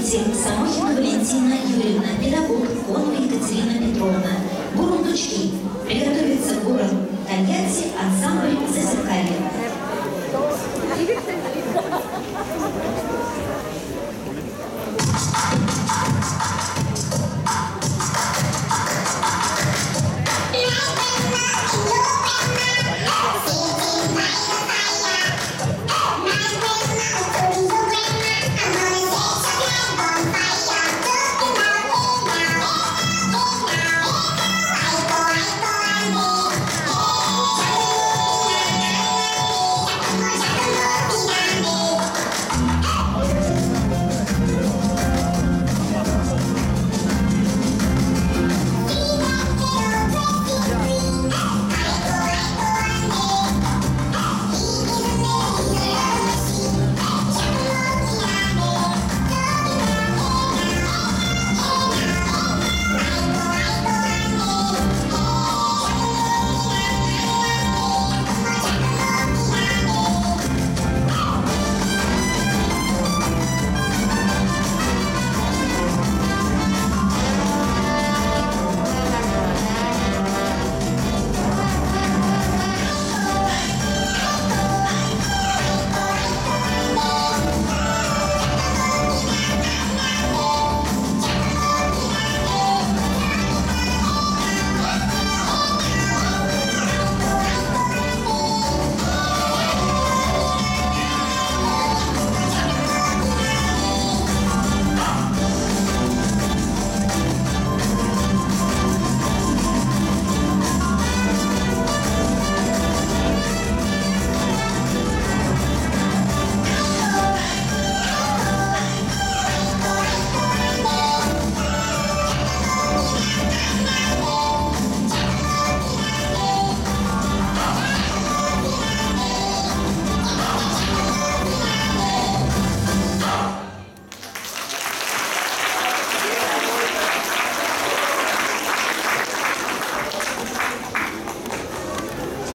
Родитель Самохина Валентина Юрьевна, педагог Конова Екатерина Петровна,